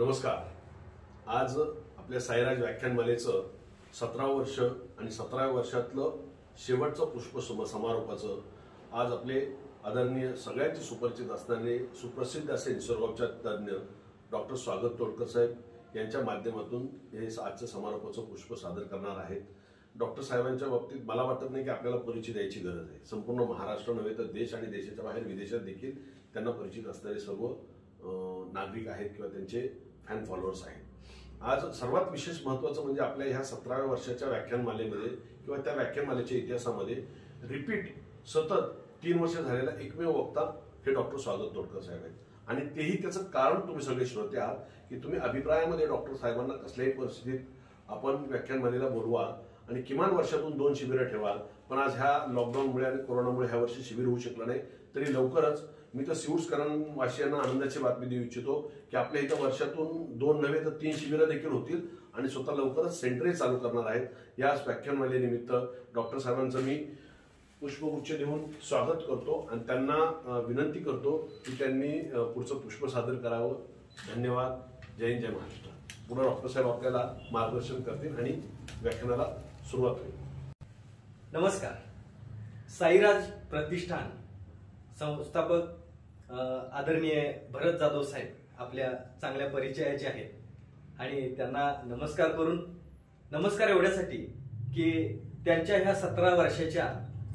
नमस्कार. आज आपल्या साईराज व्याख्यानमालेचं सतरावं वर्ष आणि सतराव्या वर्षातलं शेवटचं पुष्प सम समारोपाचं आज आपले आदरणीय सगळ्यांचे सुपरिचित असणारे सुप्रसिद्ध असे निसर्गोपचार तज्ज्ञ डॉक्टर स्वागत तोडकर साहेब यांच्या माध्यमातून हे आजचं समारोपाचं पुष्प सादर करणार आहेत. डॉक्टर साहेबांच्या बाबतीत मला वाटत नाही की आपल्याला परिचय द्यायची गरज आहे. संपूर्ण महाराष्ट्र नव्हे तर देश आणि देशाच्या बाहेर विदेशात देखील त्यांना परिचित असणारे सर्व नागरिक आहेत किंवा त्यांचे अँड फॉलोअर्स आहेत आज सर्वात विशेष महत्वाचं म्हणजे आपल्या ह्या सतराव्या वर्षाच्या व्याख्यानमालेमध्ये किंवा त्या व्याख्यानमालेच्या इतिहासामध्ये रिपीट सतत तीन वर्ष झालेला एकमेव वक्ता हे डॉक्टर स्वागत तोडकर साहेब आहेत. आणि तेही त्याचं कारण तुम्ही सगळे श्रोते आहात की तुम्ही अभिप्रायामध्ये डॉक्टर साहेबांना कसल्याही परिस्थितीत आपण व्याख्यानमालेला बोलवा आणि किमान वर्षातून दोन शिबिरं ठेवा पण आज ह्या लॉकडाऊनमुळे आणि कोरोनामुळे ह्या वर्षी शिबिर होऊ शकलं नाही. तरी लवकरच मी तर सिऊर्सकरण वाशियांना आनंदाची बातमी देऊ इच्छितो की आपल्या इथं वर्षातून दोन नव्हे तर तीन शिबिरं देखील होतील आणि स्वतः लवकरच सेंटरही चालू करणार आहेत. याच व्याख्यानमालेनिमित्त डॉक्टर साहेबांचं मी पुष्पगुच्छ देऊन स्वागत करतो आणि त्यांना विनंती करतो की त्यांनी पुढचं पुष्प सादर करावं. धन्यवाद. जय जय महाराष्ट्र. पुन्हा डॉक्टर साहेब आपल्याला मार्गदर्शन करतील आणि व्याख्यानाला सुरुवात होईल. नमस्कार. साईराज प्रतिष्ठान संस्थापक आदरणीय भरत जाधव साहेब आपल्या चांगल्या परिचयाचे आहेत. आणि त्यांना नमस्कार करून नमस्कार एवढ्यासाठी की त्यांच्या ह्या सतरा वर्षाच्या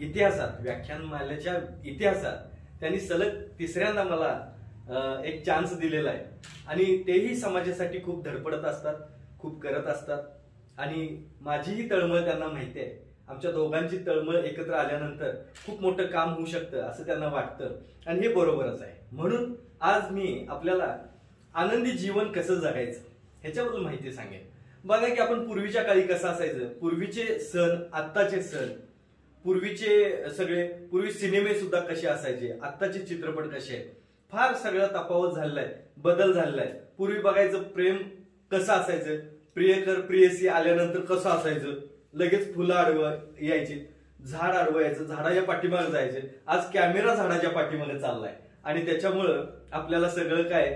इतिहासात व्याख्यानमाल्याच्या इतिहासात त्यांनी सलग तिसऱ्यांदा मला एक चान्स दिलेला आहे. आणि तेही समाजासाठी खूप धडपडत असतात खूप करत असतात. आणि माझीही तळमळ त्यांना माहिती आहे. आमच्या दोघांची तळमळ एकत्र आल्यानंतर खूप मोठं काम होऊ शकतं असं त्यांना वाटतं. आणि हे बरोबरच आहे. म्हणून आज मी आपल्याला आनंदी जीवन कसं जगायचं ह्याच्याबद्दल माहिती सांगेन. बघा की आपण पूर्वीच्या काळी कसं असायचं? पूर्वीचे सण आत्ताचे सण. पूर्वीचे सगळे पूर्वी सिनेमे सुद्धा कसे असायचे? आत्ताचे चित्रपट कसे आहेत? फार सगळं तफावत झालेला आहे बदल झालेला आहे पूर्वी बघायचं प्रेम कसं असायचं? प्रियकर प्रियसी आल्यानंतर कसं असायचं? लगेच फुलं आडवं यायची. झाड आडवं यायचं. झाडाच्या पाठीमागे जायचे. आज कॅमेरा झाडाच्या पाठीमागे चाललाय. आणि त्याच्यामुळं आपल्याला सगळं काय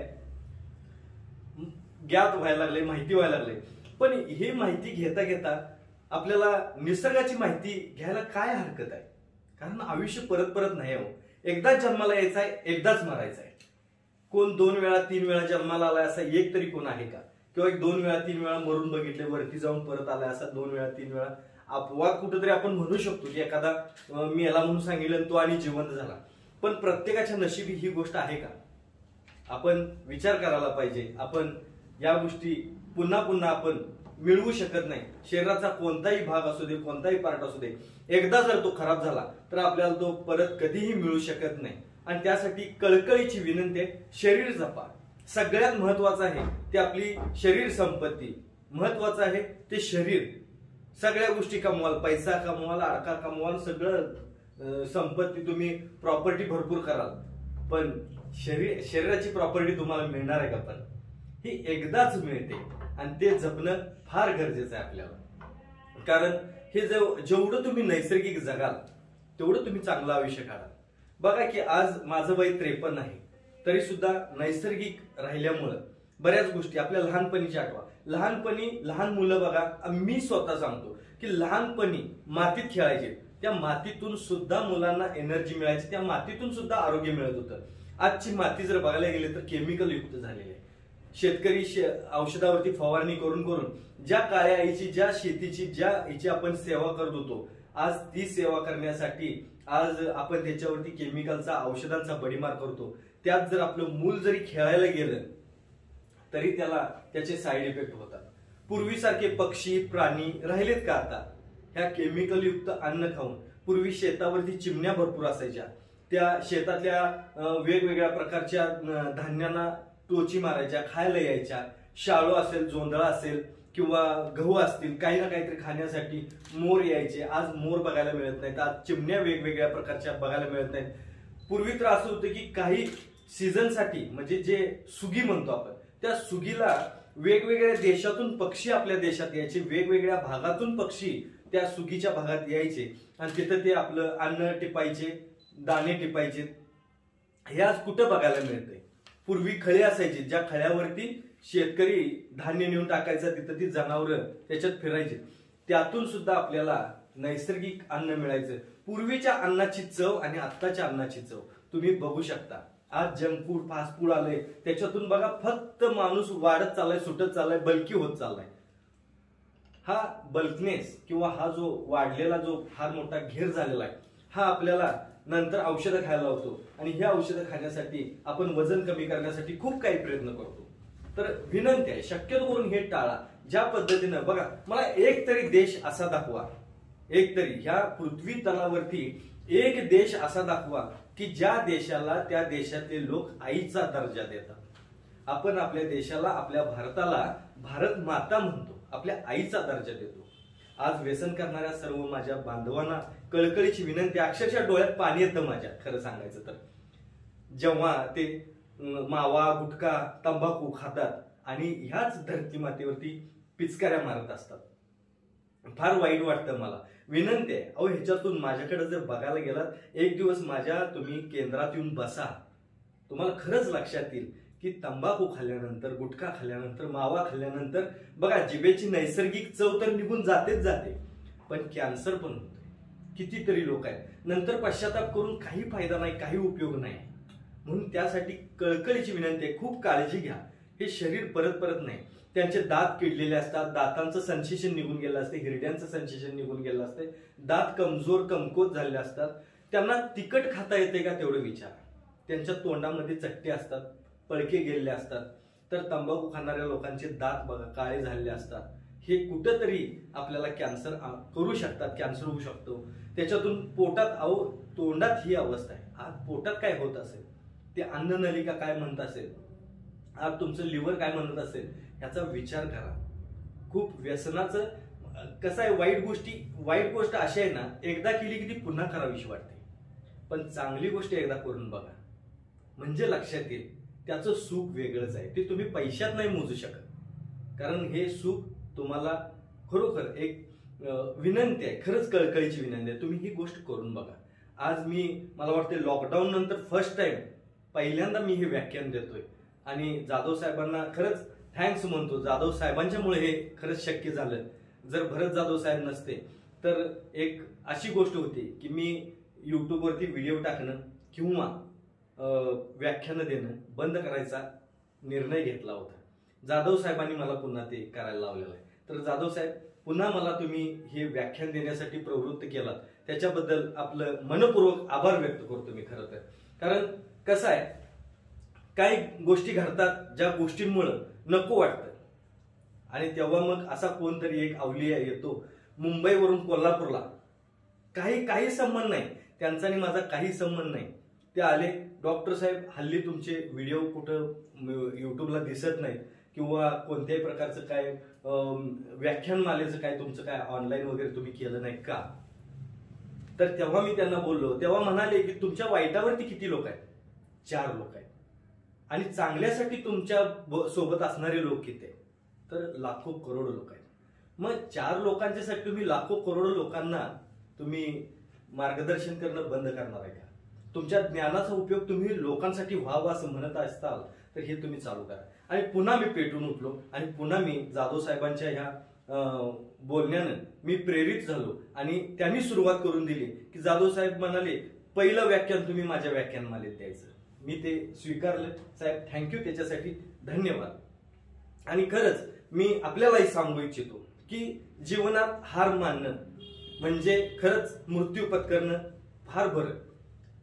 ज्ञात व्हायला लागले माहिती व्हायला लागले पण ही माहिती घेता घेता आपल्याला निसर्गाची माहिती घ्यायला काय हरकत आहे? कारण आयुष्य परत परत नाही हो. एकदाच जन्माला यायचा आहे एकदाच मरायचा आहे कोण दोन वेळा तीन वेळा जन्माला आलाय असा एक तरी कोण आहे का? किंवा एक दोन वेळा तीन वेळा मरून बघितले वरती जाऊन परत आलाय असा दोन वेळा तीन वेळा अपवाद कुठेतरी आपण म्हणू शकतो की एखादा मी याला म्हणून सांगितलं तो आणि जिवंत झाला. पण प्रत्येकाच्या नशिबी ही गोष्ट आहे का? आपण विचार करायला पाहिजे. आपण या गोष्टी पुन्हा पुन्हा आपण मिळवू शकत नाही. शरीराचा कोणताही भाग असू दे कोणताही पार्ट असू दे एकदा जर तो खराब झाला तर आपल्याला तो परत कधीही मिळू शकत नाही. आणि त्यासाठी कळकळीची विनंती आहे शरीर जपा. सगळ्यात महत्वाचं आहे ते आपली शरीर संपत्ती. महत्वाचं आहे ते शरीर. सगळ्या गोष्टी कमवाल पैसा कमवाल अडका कमवाल सगळं संपत्ती तुम्ही प्रॉपर्टी भरपूर कराल. पण शरीर शरीराची प्रॉपर्टी तुम्हाला मिळणार आहे का पण? ही एकदाच मिळते आणि ते जपणं फार गरजेचं आहे आपल्याला. कारण हे जेव- जेवढं तुम्ही नैसर्गिक जगाल तेवढं तुम्ही चांगलं आयुष्य काढाल. बघा की आज माझं वय त्रेपन्न आहे. तरी सुद्धा नैसर्गिक राहिल्यामुळं बऱ्याच गोष्टी आपल्या लहानपणीच्या आठवा. लहानपणी लहान मुलं बघा मी स्वतः सांगतो की लहानपणी मातीत खेळायचे. त्या मातीतून सुद्धा मुलांना एनर्जी मिळायची त्या मातीतून सुद्धा आरोग्य मिळत होतं. आजची माती जर बघायला गेली तर केमिकल युक्त झालेली आहे. शेतकरी शे- औषधावरती फवारणी करून करून ज्या काळ्या आईची ज्या शेतीची ज्या हिची आपण सेवा करत होतो आज ती सेवा करण्यासाठी आज आपण त्याच्यावरती केमिकलचा औषधांचा बडीमार करतो. त्यात जर आपलं मूल जरी खेळायला गेलं तरी त्याला त्याचे साईड इफेक्ट होतात. पूर्वीसारखे पक्षी प्राणी राहिलेत का आता? ह्या केमिकलयुक्त अन्न खाऊन. पूर्वी शेतावरती चिमण्या भरपूर असायच्या. त्या शेतातल्या वेगवेगळ्या प्रकारच्या धान्यांना टोची मारायच्या खायला यायच्या. शाळू असेल जोंधळा असेल किंवा गहू असतील काही ना काहीतरी खाण्यासाठी मोर यायचे. आज मोर बघायला मिळत नाहीत. आज चिमण्या वेगवेगळ्या प्रकारच्या बघायला मिळत नाहीत. पूर्वी तर असं होतं की काही सीझनसाठी म्हणजे जे सुगी म्हणतो आपण त्या सुगीला वेगवेगळ्या देशातून पक्षी आपल्या देशात यायचे वेगवेगळ्या भागातून पक्षी त्या सुगीच्या भागात यायचे. आणि तिथं ते आपलं अन्न टिपायचे दाणे टिपायचे. हे आज कुठं बघायला मिळतंय? पूर्वी खळे असायचे ज्या खळ्यावरती शेतकरी धान्य नेऊन टाकायचं तिथं ती जनावरं त्याच्यात फिरायचे. त्यातून सुद्धा आपल्याला नैसर्गिक अन्न मिळायचं. पूर्वीच्या अन्नाची चव आणि आत्ताच्या अन्नाची चव तुम्ही बघू शकता. आज जंक फूड फास्ट फूड आलंय. त्याच्यातून बघा फक्त माणूस वाढत चाललाय सुटत चाललाय बल्की होत चाललाय. हा बल्कनेस किंवा हा जो वाढलेला जो फार मोठा घेर झालेला आहे हा आपल्याला नंतर औषधं खायला लावतो. आणि हे औषधं खाण्यासाठी आपण वजन कमी करण्यासाठी खूप काही प्रयत्न करतो. तर विनंती आहे शक्यतो करून हे टाळा. ज्या पद्धतीनं बघा मला एक तरी देश असा दाखवा. एक तरी ह्या पृथ्वी तलावरती एक देश असा दाखवा की ज्या देशाला त्या देशातले लोक आईचा दर्जा देतात. आपण आपल्या देशाला आपल्या भारताला भारत माता म्हणतो आपल्या आईचा दर्जा देतो. आज व्यसन करणाऱ्या सर्व माझ्या बांधवांना कळकळीची विनंती अक्षरशः डोळ्यात पाणी येतं माझ्या खरं सांगायचं तर. जेव्हा ते मावा गुटखा तंबाखू खातात आणि ह्याच धरती मातेवरती पिचकाऱ्या मारत असतात. फार वाईट वाटतं मला. विनंती आहे. अहो ह्याच्यातून माझ्याकडे जर बघायला गेलात एक दिवस माझ्या तुम्ही केंद्रात येऊन बसा. तुम्हाला खरंच लक्षात येईल की तंबाखू खाल्ल्यानंतर गुटखा खाल्ल्यानंतर मावा खाल्ल्यानंतर बघा जिभेची नैसर्गिक चव तर निघून जातेच जाते. पण कॅन्सर पण होते कितीतरी लोक आहेत. नंतर पश्चाताप करून काही फायदा नाही काही उपयोग नाही. म्हणून त्यासाठी कळकळीची विनंती आहे. खूप काळजी घ्या. हे शरीर परत परत नाही. त्यांचे दात किडलेले असतात दातांचं संशेषण निघून गेलं असते हिरड्यांचं संशेषण निघून गेलं असते दात कमजोर कमकोत झालेले असतात. त्यांना तिखट खाता येते का तेवढं विचार. त्यांच्या तोंडामध्ये चट्टे असतात पळके गेलेले असतात. तर तंबाखू खाणाऱ्या लोकांचे दात बघा काळे झालेले असतात. हे कुठंतरी आपल्याला कॅन्सर करू शकतात कॅन्सर होऊ शकतो. त्याच्यातून पोटात अहो तोंडात ही अवस्था आहे. आज पोटात काय होत असेल? ते अन्ननलिका काय म्हणत असेल? आज तुमचं लिव्हर काय म्हणत असेल? ह्याचा विचार करा. खूप व्यसनाचं कसं आहे वाईट गोष्टी वाईट गोष्ट अशी आहे ना एकदा केली की ती पुन्हा करावीशी वाटते. पण चांगली गोष्ट एकदा करून बघा. म्हणजे लक्षात येईल त्याचं सुख वेगळंच आहे. ते तुम्ही पैशात नाही मोजू शकत. कारण हे सुख तुम्हाला खरोखर एक विनंती आहे. खरंच कळकळीची विनंती आहे. तुम्ही ही गोष्ट करून बघा. आज मी मला वाटते लॉकडाऊन नंतर फर्स्ट टाइम पहिल्यांदा मी हे व्याख्यान देतोय. आणि जाधव साहेबांना खरंच थँक्स म्हणतो. जाधव साहेबांच्यामुळे हे खरंच शक्य झालं. जर भरत जाधव साहेब नसते तर एक अशी गोष्ट होती की मी यूट्यूबवरती व्हिडिओ टाकणं किंवा व्याख्यानं देणं बंद करायचा निर्णय घेतला होता. जाधव साहेबांनी मला पुन्हा ते करायला लावलेलं आहे. तर जाधव साहेब पुन्हा मला तुम्ही हे व्याख्यान देण्यासाठी प्रवृत्त केलात. त्याच्याबद्दल आपलं मनपूर्वक आभार व्यक्त करतो मी खरं तर. कारण कसं आहे काही गोष्टी घडतात ज्या गोष्टींमुळं नको वाटतं. आणि तेव्हा मग असा कोणतरी एक अवलिया येतो मुंबईवरून कोल्हापूरला. काही काही संबंध नाही. त्यांचा आणि माझा काही संबंध नाही. ते आले. डॉक्टर साहेब हल्ली तुमचे व्हिडिओ कुठं यूट्यूबला दिसत नाहीत. किंवा कोणत्याही प्रकारचं काय व्याख्यानमालेचं काय तुमचं काय ऑनलाईन वगैरे तुम्ही केलं नाही का? तर तेव्हा मी त्यांना बोललो. तेव्हा म्हणाले की तुमच्या वाईटावरती किती लोक आहेत? चार लोक आहेत. आणि चांगल्यासाठी तुमच्या ब- सोबत असणारे लोक किती आहेत तर लाखो करोडो लोक आहेत. मग चार लोकांच्यासाठी तुम्ही लाखो करोडो लोकांना तुम्ही मार्गदर्शन करणं बंद करणार आहे का? तुमच्या ज्ञानाचा उपयोग तुम्ही लोकांसाठी व्हावा असं म्हणत असताल तर हे तुम्ही चालू करा. आणि पुन्हा मी पेटून उठलो आणि पुन्हा मी जाधव साहेबांच्या ह्या बोलण्यानं मी प्रेरित झालो आणि त्यांनी सुरुवात करून दिली की जाधव साहेब म्हणाले पहिलं व्याख्यान तुम्ही माझ्या व्याख्यानमालेत द्यायचं. मी ते स्वीकारलं. साहेब थँक्यू त्याच्यासाठी धन्यवाद. आणि खरंच मी आपल्यालाही सांगू इच्छितो की जीवनात हार मानणं म्हणजे खरंच मृत्यू पत्करणं फार बरं.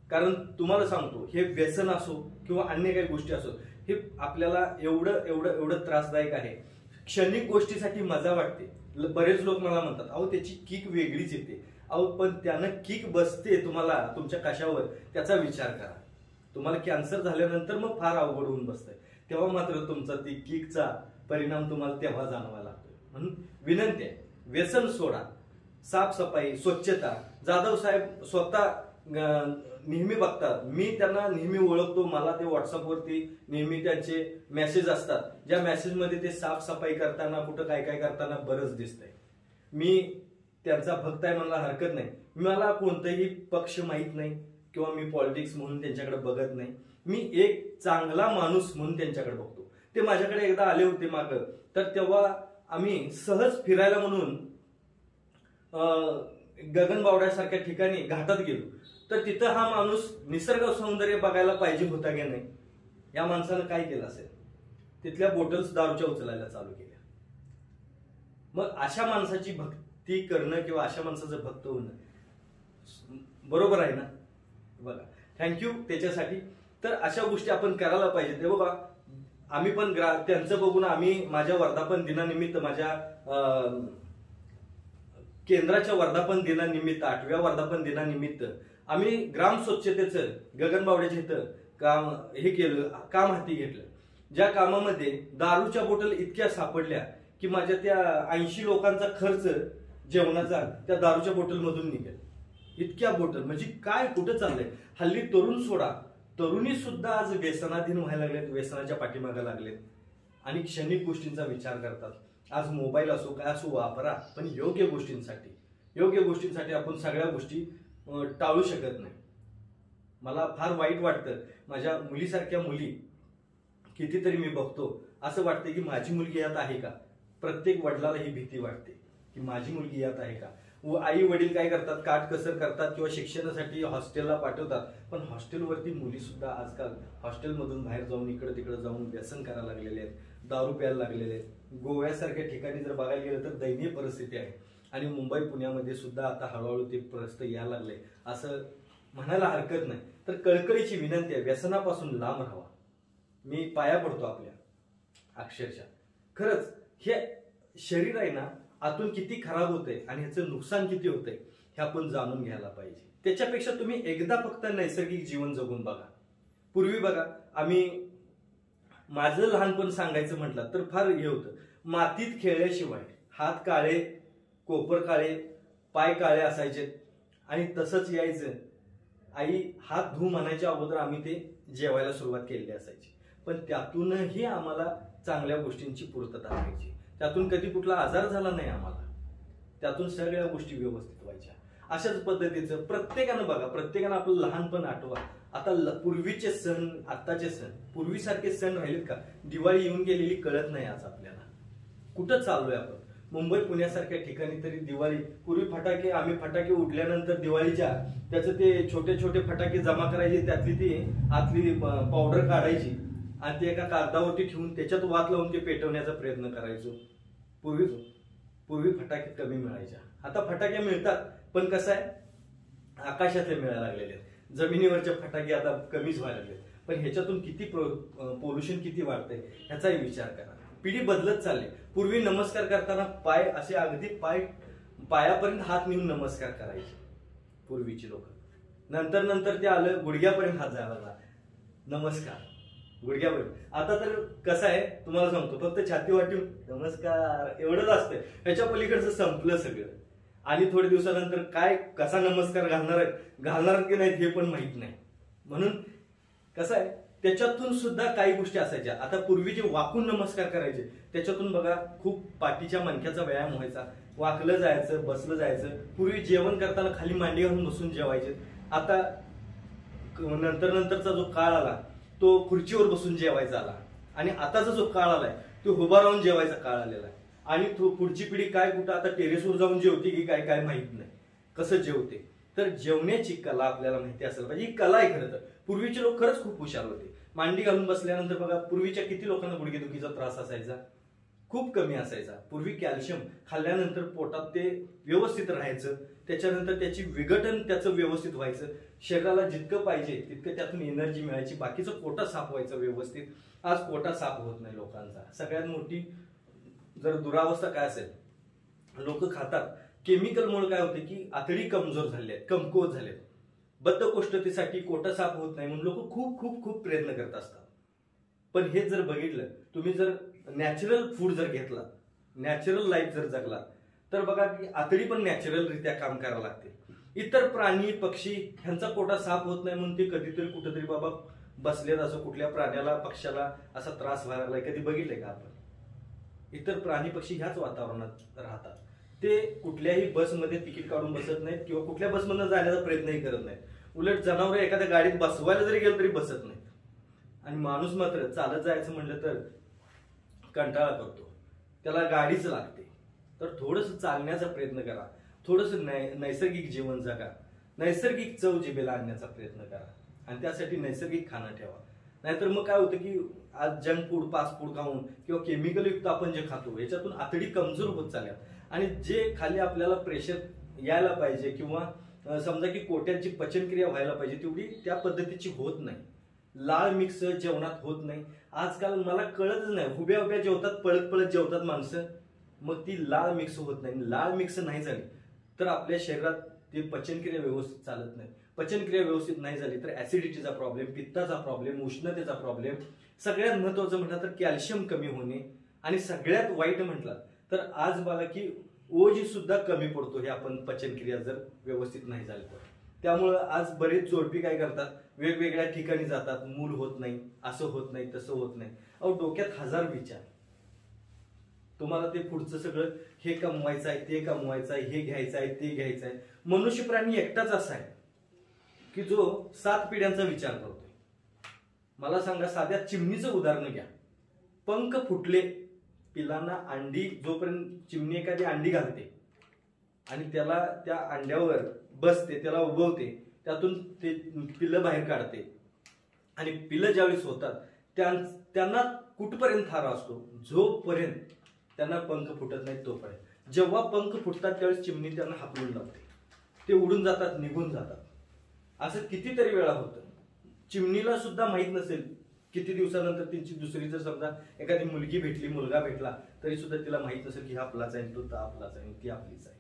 कारण तुम्हाला सांगतो हे व्यसन असो किंवा अन्य काही गोष्टी असो हे आपल्याला एवढं एवढं एवढं त्रासदायक आहे. क्षणिक गोष्टीसाठी मजा वाटते. बरेच लोक मला म्हणतात अहो त्याची किक वेगळीच येते. अहो पण त्यानं किक बसते तुम्हाला तुमच्या कशावर? त्याचा विचार करा. तुम्हाला कॅन्सर झाल्यानंतर मग फार अवघड होऊन बसतंय. तेव्हा मात्र तुमचा ती किकचा परिणाम तुम्हाला तेव्हा जाणवा लागतोय. म्हणून विनंती आहे व्यसन सोडा साफसफाई स्वच्छता. जाधव साहेब स्वतः नेहमी बघतात. मी त्यांना नेहमी ओळखतो. मला ते व्हॉट्सअपवरती नेहमी त्यांचे मेसेज असतात. ज्या मेसेजमध्ये ते साफसफाई करताना कुठं काय काय करताना बरंच दिसतंय. मी त्यांचा भक्त आहे मला हरकत नाही. मला कोणतंही पक्ष माहीत नाही. किंवा मी पॉलिटिक्स म्हणून त्यांच्याकडे बघत नाही. मी एक चांगला माणूस म्हणून त्यांच्याकडे बघतो. ते माझ्याकडे एकदा आले होते माग. तर तेव्हा आम्ही सहज फिरायला म्हणून गगनबावड्यासारख्या ठिकाणी घाटात गेलो. तर तिथं हा माणूस निसर्ग सौंदर्य बघायला पाहिजे होता की नाही या माणसानं काय केलं असेल? तिथल्या बॉटल्स दारूच्या उचलायला चालू केल्या. मग अशा माणसाची भक्ती करणं किंवा अशा माणसाचं भक्त होणं बरोबर आहे ना? बघा. थँक्यू त्याच्यासाठी. तर अशा गोष्टी आपण करायला पाहिजे ते बघा आम्ही पण ग्रा त्यांचं बघून आम्ही माझ्या वर्धापन दिनानिमित्त माझ्या केंद्राच्या वर्धापन दिनानिमित्त आठव्या वर्धापन दिनानिमित्त आम्ही ग्राम स्वच्छतेचं गगनबावड्याच्या इथं काम हे केलं काम हाती घेतलं. ज्या कामामध्ये दारूच्या बोटल इतक्या सापडल्या की माझ्या त्या ऐंशी लोकांचा खर्च जेवणाचा त्या दारूच्या बोटलमधून निघेल. इतक्या बोटल म्हणजे काय कुठं चाललंय? हल्ली तरुण सोडा. तरुणी सुद्धा आज व्यसनाधीन व्हायला लागलेत व्यसनाच्या पाठीमागे लागलेत. आणि क्षणिक गोष्टींचा विचार करतात. आज मोबाईल असो काय असो वापरा पण योग्य गोष्टींसाठी. योग्य गोष्टींसाठी आपण सगळ्या गोष्टी टाळू शकत नाही. मला फार वाईट वाटतं. माझ्या मुलीसारख्या मुली कितीतरी मी बघतो असं वाटतं की माझी मुलगी यात आहे का? प्रत्येक वडिलाला ही भीती वाटते की माझी मुलगी यात आहे का? आई वडील काय करतात? काटकसर करतात किंवा शिक्षणासाठी हॉस्टेलला पाठवतात. पण हॉस्टेलवरती मुली सुद्धा आजकाल हॉस्टेलमधून बाहेर जाऊन इकडे तिकडे जाऊन व्यसन करायला लागलेले आहेत. दारू प्यायला लागलेले आहेत. गोव्यासारख्या ठिकाणी जर बघायला गेलं तर दयनीय परिस्थिती आहे. आणि मुंबई पुण्यामध्ये सुद्धा आता हळूहळू ते परिस्थिती यायला लागले. असं म्हणायला हरकत नाही. तर कळकळीची विनंती आहे व्यसनापासून लांब राहावा. मी पाया पडतो आपल्या. अक्षरशः. खरंच हे शरीर आहे ना आतून किती खराब होतंय आणि ह्याचं नुकसान किती होतंय हे आपण जाणून घ्यायला पाहिजे. त्याच्यापेक्षा तुम्ही एकदा फक्त नैसर्गिक जीवन जगून बघा. पूर्वी बघा आम्ही माझं लहानपण सांगायचं म्हटलं तर फार हे होतं. मातीत खेळल्याशिवाय हात काळे कोपर काळे पाय काळे असायचे. आणि तसंच यायचं. आई हात धू म्हणायच्या अगोदर आम्ही ते जेवायला सुरुवात केलेली असायची. पण त्यातूनही आम्हाला चांगल्या गोष्टींची पूर्तता व्हायची त्यातून कधी कुठला आजार झाला नाही आम्हाला. त्यातून सगळ्या गोष्टी व्यवस्थित व्हायच्या. अशाच पद्धतीचं प्रत्येकानं बघा प्रत्येकानं आपलं लहानपण आठवा. आता ल- पूर्वीचे सण आत्ताचे सण पूर्वीसारखे सण राहिलेत का? दिवाळी येऊन गेलेली कळत नाही आज आपल्याला. कुठं चाललोय आपण? मुंबई पुण्यासारख्या ठिकाणी तरी दिवाळी पूर्वी फटाके आम्ही फटाके उडल्यानंतर दिवाळीच्या त्याचं ते छोटे छोटे फटाके जमा करायचे त्यातली ती आतली पावडर काढायची. आणि ते एका कागदावरती ठेवून त्याच्यात वात लावून ते पेटवण्याचा प्रयत्न करायचो. पूर्वी पूर्वी फटाके कमी मिळायच्या. आता फटाके मिळतात पण कसं आहे? आकाशातले मिळायला लागलेले आहेत. जमिनीवरचे फटाके आता कमीच व्हायला लागले पण ह्याच्यातून किती पोल्युशन किती वाढतंय ह्याचाही विचार करा. पिढी बदलत चालली. पूर्वी नमस्कार करताना पाय असे अगदी पाय पायापर्यंत हात नेऊन नमस्कार करायचे पूर्वीची लोक. नंतर नंतर ते आलं गुडघ्यापर्यंत हात जायला लागला. नमस्कार. गुडघ्यापर्यंत आता तर कसं आहे तुम्हाला सांगतो फक्त छाती वाटून नमस्कार एवढंच असतंय. ह्याच्या पलीकडचं संपलं सगळं. आणि थोडे दिवसानंतर काय कसा नमस्कार घालणार आहेत घालणार आहेत की नाहीत हे पण माहीत नाही. म्हणून कसं आहे त्याच्यातून सुद्धा काही गोष्टी असायच्या. आता पूर्वी जे वाकून नमस्कार करायचे त्याच्यातून बघा खूप पाठीच्या मणक्याचा व्यायाम व्हायचा. वाकलं जायचं बसलं जायचं. पूर्वी जेवण करताना खाली मांडी घालून बसून जेवायचे. आता नंतर नंतरचा जो काळ आला तो खुर्चीवर बसून जेवायचा आला. आणि आताचा जो काळ आलाय तो उभा राहून जेवायचा काळ आलेला आहे. आणि तो पुढची पिढी काय कुठं आता टेरेसवर जाऊन जेवते की काय काय माहीत नाही. कसं जेवते? तर जेवण्याची कला आपल्याला माहिती असेल पाहिजे. ही कला आहे खरं तर. पूर्वीचे लोक खरंच खूप हुशार होते. मांडी घालून बसल्यानंतर बघा पूर्वीच्या किती लोकांना गुडघेदुखीचा त्रास असायचा? खूप कमी असायचा. पूर्वी कॅल्शियम खाल्ल्यानंतर पोटात ते व्यवस्थित राहायचं. त्याच्यानंतर त्याची विघटन त्याचं व्यवस्थित व्हायचं. शरीराला जितकं पाहिजे तितकं त्यातून एनर्जी मिळायची. बाकीचं पोटा साफ व्हायचं व्यवस्थित. आज पोटा साफ होत नाही लोकांचा. सगळ्यात मोठी जर दुरावस्था काय असेल लोक खातात. केमिकलमुळे काय होते की आतडी कमजोर झाले आहेत कमकुवत झाले आहेत. बद्धकोष्ठतेसाठी कोटा साफ होत नाही म्हणून लोक खूप खूप खूप प्रयत्न करत असतात. पण हे जर बघितलं तुम्ही जर नॅचरल फूड जर घेतला नॅचरल लाईफ जर जगला तर बघा की आतडी पण नॅचरलरित्या काम करावं लागते. इतर प्राणी पक्षी ह्यांचा पोटा साफ होत नाही म्हणून ते कधीतरी कुठेतरी बाबा बसलेत असं कुठल्या प्राण्याला पक्षाला असा त्रास व्हायला लागलाय. कधी बघितलंय का आपण? इतर प्राणी पक्षी ह्याच वातावरणात राहतात. ते कुठल्याही बसमध्ये तिकीट काढून बसत नाहीत किंवा कुठल्या बसमधनं जाण्याचा प्रयत्नही करत नाहीत. उलट जनावर एखाद्या गाडीत बसवायला जरी गेलं तरी बसत नाहीत. आणि माणूस मात्र चालत जायचं म्हणलं तर कंटाळा करतो. त्याला गाडीच लागते. तर थोडंसं चालण्याचा प्रयत्न करा. थोडस नैसर्गिक जीवन जगा. नैसर्गिक चव जिबेला आणण्याचा प्रयत्न करा. आणि त्यासाठी नैसर्गिक खाणं ठेवा. नाहीतर मग काय होतं की आज जंक फूड फास्ट फूड खाऊन किंवा केमिकलयुक्त आपण जे खातो याच्यातून आतडी कमजोर होत चालल्या आणि जे खाली आपल्याला प्रेशर यायला पाहिजे किंवा समजा की कोट्यांची पचनक्रिया व्हायला पाहिजे तेवढी त्या पद्धतीची होत नाही. लाळ मिक्स जेवणात होत नाही. आजकाल मला कळतच नाही. उभ्या उभ्या जेवतात पळत पळत जेवतात माणसं. मग ती लाळ मिक्स होत नाही. लाळ मिक्स नाही झाली. तर आपल्या शरीरात ते पचनक्रिया व्यवस्थित चालत नाही. पचनक्रिया व्यवस्थित नाही झाली तर ऍसिडिटीचा प्रॉब्लेम पित्ताचा प्रॉब्लेम उष्णतेचा प्रॉब्लेम सगळ्यात महत्वाचं म्हटलं तर कॅल्शियम कमी होणे आणि सगळ्यात वाईट म्हटलं तर आज मला की ओज सुद्धा कमी पडतो हे आपण पचनक्रिया जर व्यवस्थित नाही झाली तर. त्यामुळं आज बरेच जोडपी काय करतात? वेगवेगळ्या ठिकाणी जातात. मूल होत नाही असं होत नाही तसं होत नाही. अहो डोक्यात हजार विचार. तुम्हाला ते पुढचं सगळं हे कमवायचं आहे ते कमवायचं आहे हे घ्यायचं आहे ते घ्यायचं आहे. मनुष्य प्राणी एकटाच असा आहे की जो सात पिढ्यांचा विचार करतोय. मला सांगा साध्या चिमणीचं उदाहरण घ्या. पंख फुटले पिलांना अंडी जोपर्यंत चिमणी एखादी अंडी घालते आणि त्याला त्या अंड्यावर बसते त्याला उभवते त्यातून ते पिल्लं बाहेर काढते. आणि पिल्लं ज्यावेळेस होतात त्यांना कुठपर्यंत थारा असतो? जोपर्यंत त्यांना पंख फुटत नाही तोपर्यंत. जेव्हा पंख फुटतात त्यावेळेस चिमणी त्यांना हाकलून लावते. ते उडून जातात निघून जातात. असं कितीतरी वेळा होतं. चिमणीला सुद्धा माहीत नसेल किती दिवसानंतर त्यांची दुसरी जर समजा एखादी मुलगी भेटली मुलगा भेटला तरी सुद्धा तिला माहीत नसेल की हा आपलाच आहे तो तर आपलाच आहे ती आपलीच आहे.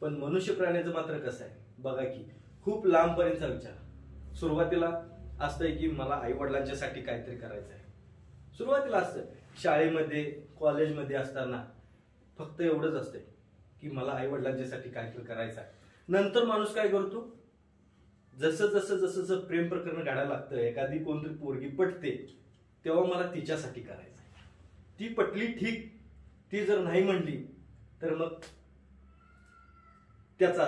पण मनुष्य प्राण्याचं मात्र कसं आहे? बघा की खूप लांबपर्यंतचा विचार. सुरुवातीला असतंय की मला आई वडिलांच्यासाठी काहीतरी करायचं आहे सुरुवातीला असतं. शाळेमध्ये कॉलेजमध्ये असताना फक्त एवढंच असते की मला आई वडिलांच्यासाठी काहीतरी करायचं आहे. नंतर माणूस काय करतो? जसं जसं जसं जसं प्रेम प्रकरण घडायला लागतं एखादी कोणतरी पोरगी पटते तेव्हा मला तिच्यासाठी करायचं आहे. ती पटली ठीक ती जर नाही म्हणली तर मग त्याचा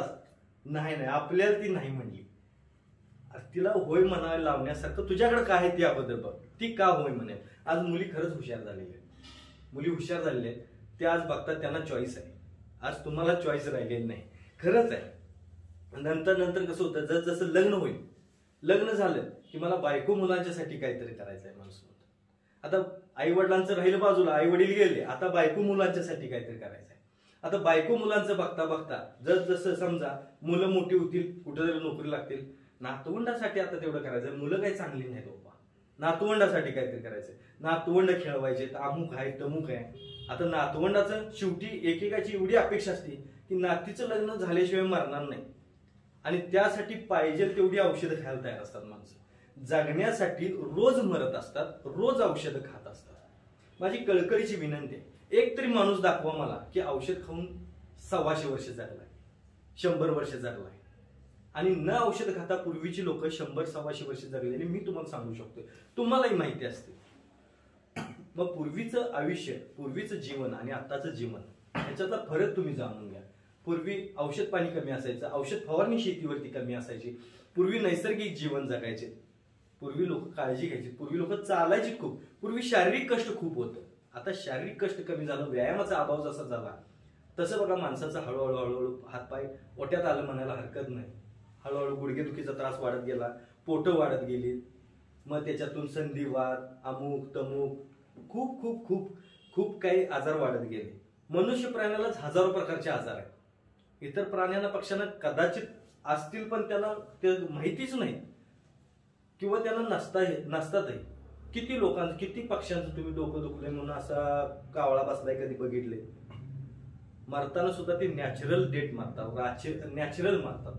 नाही नाही आपल्याला ती नाही म्हणली. तिला होय म्हणायला लावण्यासारखं तुझ्याकडे काय आहे त्याबद्दल बघ. ती का होय म्हणे? आज मुली खरंच हुशार झालेली आहेत. मुली हुशार झालेल्या आहेत. ते आज बघतात त्यांना चॉईस आहे. आज तुम्हाला चॉईस राहिलेली नाही. खरंच आहे. नंतर नंतर कसं होतं? जस जसं लग्न होईल. लग्न झालं की मला बायको मुलांच्यासाठी काहीतरी करायचं आहे माणूस आता आई वडिलांचं राहिलं बाजूला. आई वडील गेले. आता बायको मुलांच्यासाठी काहीतरी करायचं आहे. आता बायको मुलांचं बघता बघता जस जसं समजा मुलं मोठी होतील कुठेतरी नोकरी लागतील नातवंडासाठी आता तेवढं करायचं मुलं काही चांगली नाही बाबा हो. नातवंडासाठी काहीतरी करायचं नातवंड खेळवायचे अमुक आहे तमुक आहे. आता नातवंडाचं शेवटी एकेकाची एवढी अपेक्षा असते की नातीचं लग्न झाल्याशिवाय मरणार नाही. आणि त्यासाठी पाहिजे तेवढी औषधं खायला तयार असतात माणसं. जगण्यासाठी रोज मरत असतात रोज औषधं खात असतात. माझी कळकळीची विनंती आहे एक तरी माणूस दाखवा मला की औषध खाऊन सव्वाशे वर्ष जगलाय शंभर वर्ष जगलाय. आणि न औषध खाता पूर्वीची लोक शंभर सव्वाशे वर्ष जगलेली मी तुम्हाला सांगू शकतो तुम्हालाही माहिती असते. मग पूर्वीचं आयुष्य पूर्वीचं जीवन आणि आत्ताचं जीवन याच्यातला फरक तुम्ही जाणून घ्या. पूर्वी औषध पाणी कमी असायचं औषध फवारणी शेतीवरती कमी असायची. पूर्वी नैसर्गिक जीवन जगायचे. पूर्वी लोक काळजी घ्यायची. पूर्वी लोक चालायची खूप. पूर्वी शारीरिक कष्ट खूप होतं. आता शारीरिक कष्ट कमी झालं व्यायामाचा अभाव जसा झाला. तसं बघा माणसाचा हळूहळू हळूहळू हातपाय ओट्यात आलं म्हणायला हरकत नाही. हळूहळू गुडघेदुखीचा त्रास वाढत गेला पोटं वाढत गेली. मग त्याच्यातून संधिवात अमुक तमुक खूप खूप खूप खूप काही आजार वाढत गेले. मनुष्य प्राण्यालाच हजारो प्रकारचे आजार आहेत. इतर प्राण्यांना पक्ष्यांना कदाचित असतील पण त्यांना ते माहितीच नाही. किंवा त्यांना नसता नसतातही. किती लोकांचं किती पक्ष्यांचं तुम्ही डोकं दुखले म्हणून असा कावळा बसलाय कधी बघितले मरताना सुद्धा ते नॅचरल डेट मारतात नॅचरल मारतात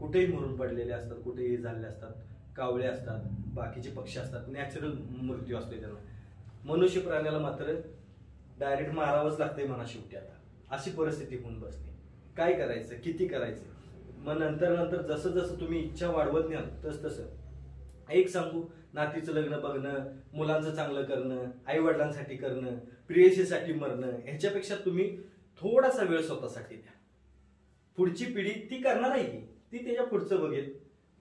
कुठेही मरून पडलेले असतात कुठेही झालेले असतात कावळे असतात बाकीचे पक्षी असतात नॅचरल मृत्यू असतो त्यांना. मनुष्य प्राण्याला मात्र डायरेक्ट मारावंच लागतंय म्हणा शेवटी आता. अशी परिस्थिती होऊन बसते काय करायचं? किती करायचं? मग नंतर नंतर जसं जसं तुम्ही इच्छा वाढवत न्याल तस तसं. एक सांगू नातीचं लग्न बघणं मुलांचं चांगलं करणं आई वडिलांसाठी करणं प्रियसीसाठी मरणं ह्याच्यापेक्षा तुम्ही थोडासा वेळ स्वतःसाठी द्या. पुढची पिढी ती करणार आहे की? ती त्याच्या पुढचं बघेल.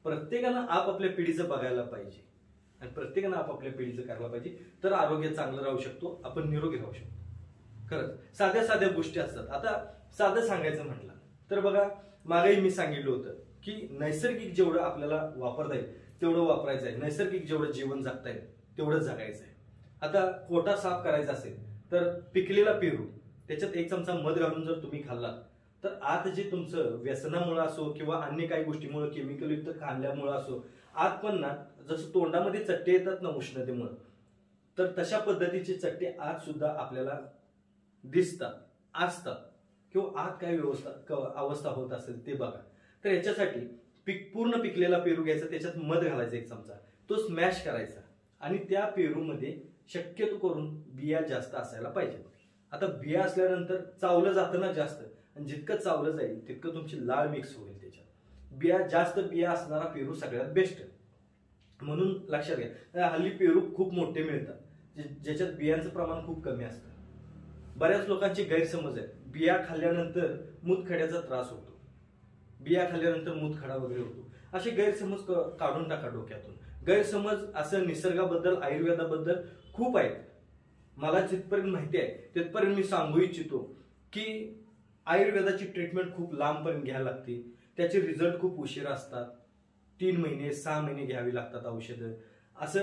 प्रत्येकानं आपापल्या पिढीचं बघायला पाहिजे. आणि प्रत्येकानं आपापल्या पिढीचं करायला पाहिजे. तर आरोग्य चांगलं राहू शकतो आपण निरोगी राहू शकतो. खरंच साध्या साध्या गोष्टी असतात. आता साधं सांगायचं म्हटलं तर बघा मागेही मी सांगितलं होतं की नैसर्गिक जेवढं आपल्याला वापरता येईल तेवढं वापरायचं आहे. नैसर्गिक जेवढं जीवन जगता येईल तेवढं जगायचं आहे. आता कोटा साफ करायचा असेल तर पिकलेला पेरू त्याच्यात एक चमचा मध घालून जर तुम्ही खाल्लात तर आत जे तुमचं व्यसनामुळे असो किंवा अन्य काही गोष्टीमुळे केमिकल युक्त खाल्ल्यामुळे असो आत पण ना जसं तोंडामध्ये चट्टे येतात ना उष्णतेमुळे तर तशा पद्धतीचे चट्टे आत सुद्धा आपल्याला दिसतात असतात किंवा आत काय व्यवस्था अवस्था होत असेल ते बघा. तर याच्यासाठी पिक पूर्ण पिकलेला पेरू घ्यायचा त्याच्यात मध घालायचा एक चमचा. तो स्मॅश करायचा. आणि त्या पेरूमध्ये शक्यतो करून बिया जास्त असायला पाहिजे. आता बिया असल्यानंतर चावलं जातं ना जास्त. आणि जितकं चावलं जाईल तितकं तुमची लाळ मिक्स होईल त्याच्यात. बिया जास्त बिया असणारा पेरू सगळ्यात बेस्ट म्हणून लक्षात घ्या. हल्ली पेरू खूप मोठे मिळतात जे- ज्याच्यात बियांचं प्रमाण खूप कमी असतं. बऱ्याच लोकांची गैरसमज आहे बिया खाल्ल्यानंतर मूतखड्याचा त्रास होतो. बिया खाल्ल्यानंतर मूतखडा वगैरे होतो. असे गैरसमज क- काढून टाका डोक्यातून. गैरसमज असं निसर्गाबद्दल आयुर्वेदाबद्दल खूप आहेत. मला जिथपर्यंत माहिती आहे तिथपर्यंत मी सांगू इच्छितो की आयुर्वेदाची ट्रीटमेंट खूप लांबपर्यंत घ्यायला लागते. त्याचे रिझल्ट खूप उशीर असतात. तीन महिने सहा महिने घ्यावी लागतात औषधं. असं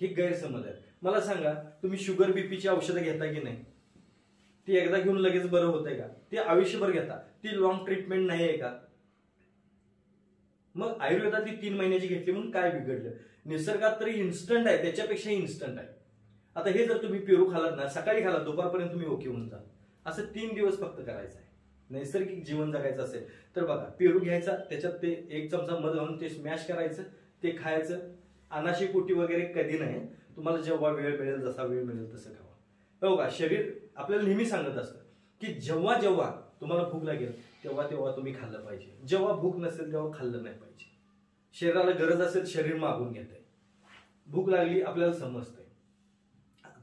हे गैरसमज आहे मला सांगा तुम्ही शुगर बीपीची औषधं घेता की नाही? ती एकदा घेऊन लगेच बरं होतंय का? ती आयुष्यभर घेता. ती लॉंग ट्रीटमेंट नाही आहे का? मग आयुर्वेदात ती तीन महिन्याची घेतली म्हणून काय बिघडलं? निसर्गात तरी इन्स्टंट आहे. त्याच्यापेक्षा इन्स्टंट आहे. आता हे जर तुम्ही पेरू खालात ना सकाळी खालात दुपारपर्यंत तुम्ही ओके होऊन जा असं तीन दिवस फक्त करायचं आहे. नैसर्गिक जीवन जगायचं असेल तर बघा पेरू घ्यायचा त्याच्यात ते एक चमचा मध घालून ते स्मॅश करायचं ते खायचं. अनाशी पोटी वगैरे कधी नाही. तुम्हाला जेव्हा वेळ मिळेल जसा वेळ मिळेल तसं खावा. हो का शरीर आपल्याला नेहमी सांगत असतं की जेव्हा जेव्हा तुम्हाला भूक लागेल तेव्हा तेव्हा तुम्ही खाल्लं पाहिजे. जेव्हा भूक नसेल तेव्हा खाल्लं नाही पाहिजे. शरीराला गरज असेल शरीर मागून घेत आहे भूक लागली आपल्याला समजतंय.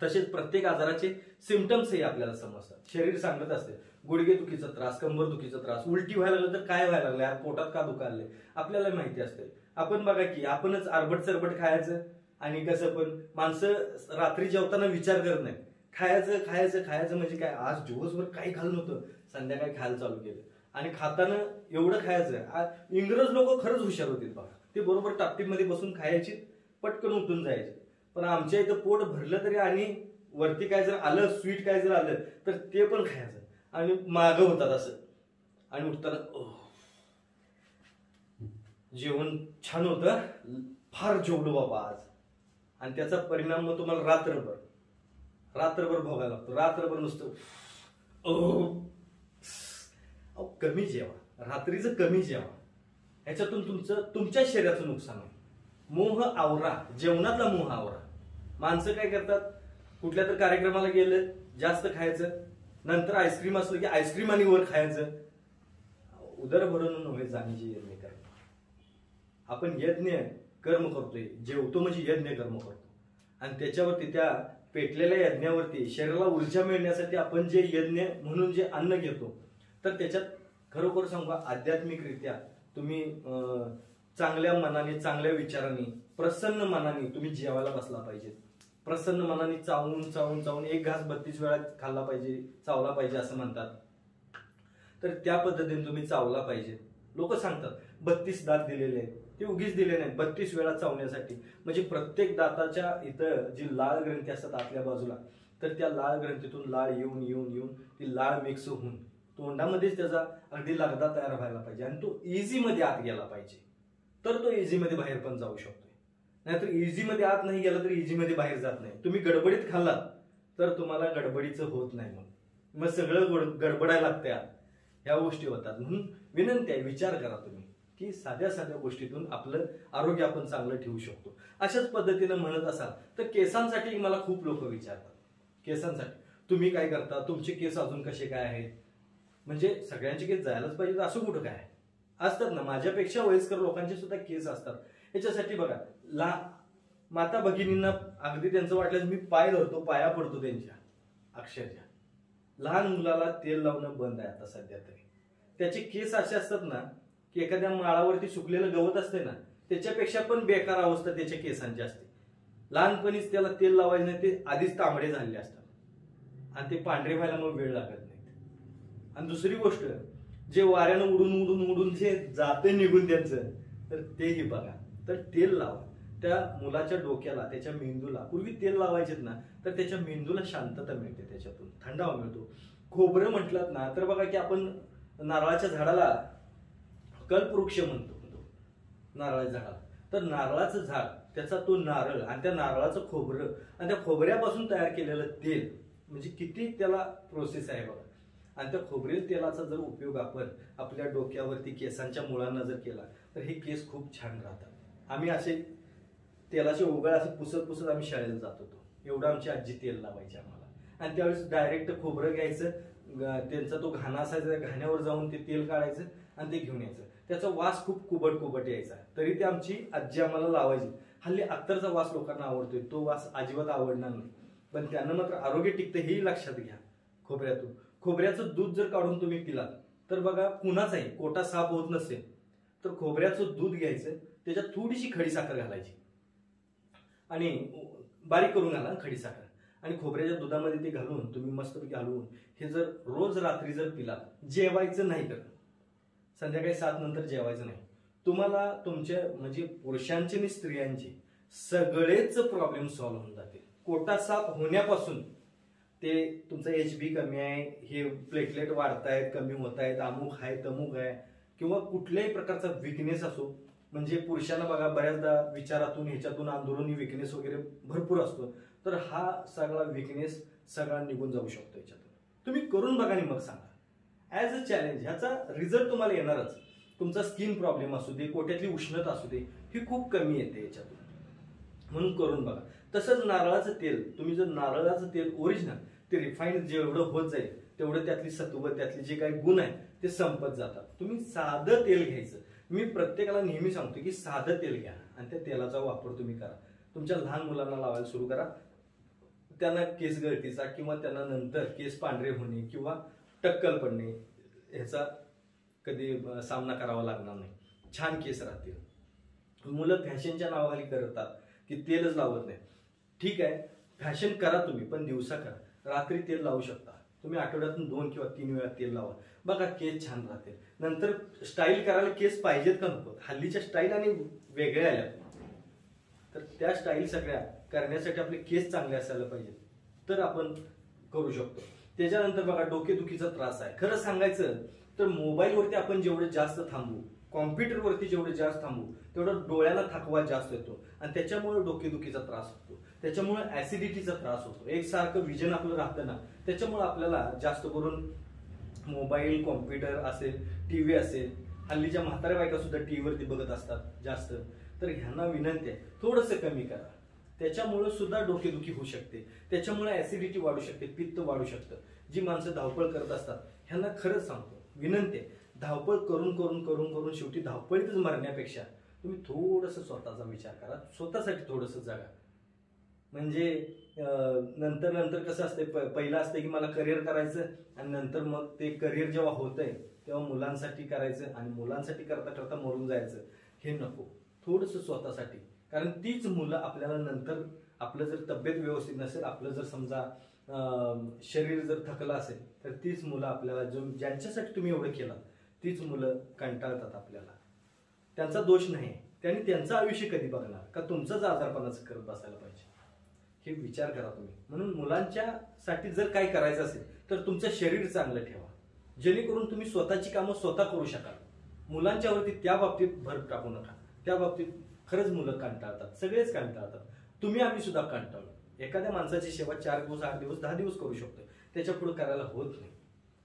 तसेच प्रत्येक आजाराचे सिमटम्सही आपल्याला समजतात. शरीर सांगत असते गुडघे दुखीचा त्रास कंबर दुखीचा त्रास उलटी व्हायला लागलं तर काय व्हायला लागलं? पोटात का दुखायला आपल्याला माहिती असते आपण बघा की आपणच आरबट सरबट खायचं आणि कसं पण माणसं रात्री जेवताना विचार करत नाही खायचं खायचं खायचं म्हणजे काय? आज दिवसभर काही खाल्लं नव्हतं. संध्याकाळी खायला चालू केलं. आणि खाताना एवढं खायचं. इंग्रज लोक खरंच हुशार होते बघा. ते बरोबर टापटीमध्ये बसून खायची पटकन उठून जायचे. पण आमच्या इथं पोट भरलं तरी आणि वरती काय जर आलं स्वीट काय जर आलं तर ते पण खायचं. आणि मागं होतात असं. आणि उठताना जेवण छान होतं. फार जेवलो बाबा आज. आणि त्याचा परिणाम मग तुम्हाला रात्रभर. रात्रभर भोगायला लागतो. रात्रभर नुसतं ओह. अहो, कमी जेवा. रात्रीचं कमी जेवा. ह्याच्यातून तुमचं तुमच्या शरीराचं नुकसान आहे मोह आवरा. जेवणातला मोह आवरा. माणसं काय करतात? कुठल्या तर कार्यक्रमाला गेलं जास्त खायचं. नंतर आईस्क्रीम असलं की आईस्क्रीम आणि वर खायचं. उदर भरून नव्हे जाणीची यज्ञ करणं. आपण यज्ञ कर्म करतोय जेवतो म्हणजे यज्ञ कर्म करतो. आणि त्याच्यावरती त्या पेटलेल्या यज्ञावरती शरीराला ऊर्जा मिळण्यासाठी आपण जे यज्ञ म्हणून जे अन्न घेतो तर त्याच्यात खरोखर सांगू आध्यात्मिकरित्या तुम्ही चांगल्या मनाने चांगल्या विचाराने प्रसन्न मनाने तुम्ही जेवायला बसला पाहिजे प्रसन्न मनाने चावून चावून चावून एक घास बत्तीस वेळा खाल्ला पाहिजे चावला पाहिजे असं म्हणतात. तर त्या पद्धतीने तुम्ही चावला पाहिजे. लोक सांगतात बत्तीस दात दिलेले आहेत. ते उगीच दिले नाहीत बत्तीस वेळा चावण्यासाठी. म्हणजे प्रत्येक दाताच्या इथं जी लाळ ग्रंथी असतात आतल्या बाजूला तर त्या लाळ ग्रंथीतून लाळ येऊन येऊन येऊन ती लाळ मिक्स होऊन तोंडामध्येच त्याचा अगदी लगदा तयार व्हायला पाहिजे आणि तो इझीमध्ये आत गेला पाहिजे. तर तो इझीमध्ये बाहेर पण जाऊ शकतो नाहीतर इझी मध्ये आत नाही गेला तर इझी मध्ये बाहेर जात नाही. तुम्ही गडबडीत खाल्ला तर तुम्हाला गडबडीचं होत नाही मग मग सगळं गडबडायला लागत्या ह्या गोष्टी होतात. म्हणून विनंती आहे विचार करा तुम्ही की साध्या साध्या गोष्टीतून आपलं आरोग्य आपण चांगलं ठेवू शकतो. अशाच पद्धतीनं म्हणत असाल तर केसांसाठी मला खूप लोक विचारतात. केसांसाठी. तुम्ही काय करता? तुमचे केस अजून कसे काय आहेत? म्हणजे सगळ्यांचे केस जायलाच पाहिजे तर असं कुठं काय आहे? असतात ना माझ्यापेक्षा वयस्कर लोकांचे सुद्धा केस असतात. याच्यासाठी बघा ला माता भगिनींना अगदी त्यांचं वाटलं मी पाय धरतो पाया पडतो त्यांच्या अक्षरशः. लहान मुलाला तेल लावणं बंद आहे आता सध्या तरी. त्याचे केस असे असतात ना की एखाद्या माळावरती सुकलेलं गवत असते ना त्याच्यापेक्षा पण बेकार अवस्था त्याच्या केसांची असते. लहानपणीच त्याला तेल लावायचं नाही ते आधीच तांबडे झालेले असतात. आणि ते पांढरे व्हायला मग वेळ लागत नाहीत आणि दुसरी गोष्ट जे वाऱ्यानं उडून उडून उडून जे जाते निघून त्यांचं तर तेही बघा. तर तेल लावा. त्या मुलाच्या डोक्याला त्याच्या मेंदूला पूर्वी तेल लावायचेत ना तर त्याच्या मेंदूला शांतता मिळते त्याच्यातून थंडावा मिळतो. खोबरं म्हटलं ना तर बघा की आपण नारळाच्या झाडाला कल्पवृक्ष म्हणतो नारळाच्या झाडाला. तर नारळाचं झाड त्याचा तो नारळ आणि त्या नारळाचं खोबरं आणि त्या खोबऱ्यापासून तयार केलेलं तेल म्हणजे किती त्याला प्रोसेस आहे बघा. आणि त्या खोबरेल तेलाचा जर उपयोग आपण आपल्या डोक्यावरती केसांच्या मुळांना जर केला तर हे केस खूप छान राहतात. आम्ही असे तेलाचे उघड असे पुसत पुसत आम्ही शाळेला जात होतो. एवढं आमची आजी तेल लावायची आम्हाला. आणि त्यावेळेस डायरेक्ट खोबरं घ्यायचं त्यांचा तो घाणा असायचा घाण्यावर जाऊन ते तेल काढायचं आणि ते घेऊन यायचं. त्याचा वास खूप कुबट कुबट यायचा. तरी ते आमची आजी आम्हाला लावायची. हल्ली अत्तरचा वास लोकांना आवडतोय. तो वास अजिबात आवडणार नाही. पण त्यानं मात्र आरोग्य टिकतं हेही लक्षात घ्या खोबऱ्यातून. खोबऱ्याचं दूध जर काढून तुम्ही पिलात तर बघा कुणाचाही कोटा साफ होत नसेल तर खोबऱ्याचं दूध घ्यायचं त्याच्यात थोडीशी खडी साखर घालायची. आणि बारीक करून घाला खडी साखर. आणि खोबऱ्याच्या दुधामध्ये ते घालून तुम्ही मस्तपैकी घालून हे जर रोज रात्री जर पिलात जेवायचं नाही तर. संध्याकाळी सात नंतर जेवायचं नाही. तुम्हाला तुमच्या म्हणजे पुरुषांचे आणि स्त्रियांचे सगळेच प्रॉब्लेम सॉल्व्ह होऊन जातील. कोटा साफ होण्यापासून ते तुमचं एच बी कमी आहे हे प्लेटलेट वाढतायत कमी होत आहेत अमुक आहे तमुक आहे किंवा कुठल्याही प्रकारचा विकनेस असो म्हणजे पुरुषांना बघा बऱ्याचदा विचारातून ह्याच्यातून आंदोलनी विकनेस वगैरे भरपूर असतो. तर हा सगळा विकनेस सगळा निघून जाऊ शकतो याच्यातून. तुम्ही करून बघा आणि मग सांगा. ॲज अ चॅलेंज ह्याचा रिझल्ट तुम्हाला येणारच. तुमचा स्किन प्रॉब्लेम असू दे कोट्यातली उष्णता असू दे ही खूप कमी येते याच्यातून. म्हणून करून बघा. तसंच नारळाचं तेल तुम्ही जर नारळाचं तेल ओरिजिनल ते रिफाईंड जेवढं होत जाईल तेवढं त्यातली सत्व त्यातले जे काही गुण आहेत ते संपत जातात. तुम्ही साधं तेल घ्यायचं. मी प्रत्येकाला नेहमी सांगतो की साधं तेल घ्या आणि त्या तेलाचा वापर तुम्ही करा. तुमच्या लहान मुलांना लावायला सुरू करा. त्यांना केस गळतीचा किंवा त्यांना नंतर केस पांढरे होणे किंवा टक्कल पडणे ह्याचा कधी सामना करावा लागणार नाही. छान केस राहतील. मुलं फॅशनच्या नावाखाली करतात की तेलच लावत नाही. ठीक आहे फॅशन करा तुम्ही पण दिवसा करा. रात्री तेल लावू शकता. तुम्ही आठवड्यातून दोन किंवा तीन वेळा तेल लावा. बघा केस छान राहतील. नंतर स्टाईल करायला केस पाहिजेत का नको? हल्लीच्या स्टाईल आणि वेगळ्या आल्या. तर त्या स्टाईल सगळ्या करण्यासाठी आपले केस चांगले असायला पाहिजेत. तर आपण करू शकतो. त्याच्यानंतर बघा डोकेदुखीचा त्रास आहे. खरं सांगायचं तर मोबाईलवरती आपण जेवढे जास्त थांबू कॉम्प्युटरवरती जेवढे जास्त थांबू तेवढं डोळ्याला थकवा जास्त येतो. आणि त्याच्यामुळे डोकेदुखीचा त्रास होतो. त्याच्यामुळे ऍसिडिटीचा त्रास होतो. एकसारखं विजन आपलं राहतं ना त्याच्यामुळे आपल्याला जास्त करून मोबाईल कॉम्प्युटर असेल टी व्ही असेल हल्लीच्या म्हाताऱ्या बायका सुद्धा टीव्हीवरती बघत असतात जास्त. तर ह्यांना विनंती आहे थोडंसं कमी करा. त्याच्यामुळे सुद्धा डोकेदुखी होऊ शकते. त्याच्यामुळे ऍसिडिटी वाढू शकते पित्त वाढू शकतं. जी माणसं धावपळ करत असतात ह्यांना खरंच सांगतो विनंती आहे धावपळ करून करून करून करून शेवटी धावपळीतच मरण्यापेक्षा तुम्ही थोडंसं स्वतःचा विचार करा स्वतःसाठी थोडंसं जगा. म्हणजे नंतर नंतर कसं असते पहिलं असतं की मला करिअर करायचं आणि नंतर मग ते करिअर जेव्हा होतंय तेव्हा मुलांसाठी करायचं आणि मुलांसाठी करता करता मरून जायचं. हे नको. थोडंसं स्वतःसाठी. कारण तीच मुलं आपल्याला नंतर आपलं जर तब्येत व्यवस्थित नसेल आपलं जर समजा शरीर जर थकलं असेल तर तीच मुलं आपल्याला जो ज्यांच्यासाठी तुम्ही एवढं केलं तीच मुलं कंटाळतात आपल्याला. त्यांचा दोष नाही. त्यांनी त्यांचं आयुष्य कधी बघणार? का तुमचंच आजारपणाचं करत बसायला पाहिजे? हे विचार करा तुम्ही. म्हणून मुलांच्या साठी जर काय करायचं असेल तर तुमचं शरीर चांगलं ठेवा. जेणेकरून तुम्ही स्वतःची कामं स्वतः करू शकाल. मुलांच्यावरती त्या बाबतीत भर टाकू नका. त्या बाबतीत खरंच मुलं कंटाळतात. सगळेच कंटाळतात. तुम्ही आम्ही सुद्धा कंटाळलो. एखाद्या माणसाची सेवा चार दिवस आठ दिवस दहा दिवस करू शकतो त्याच्या पुढे करायला होत नाही.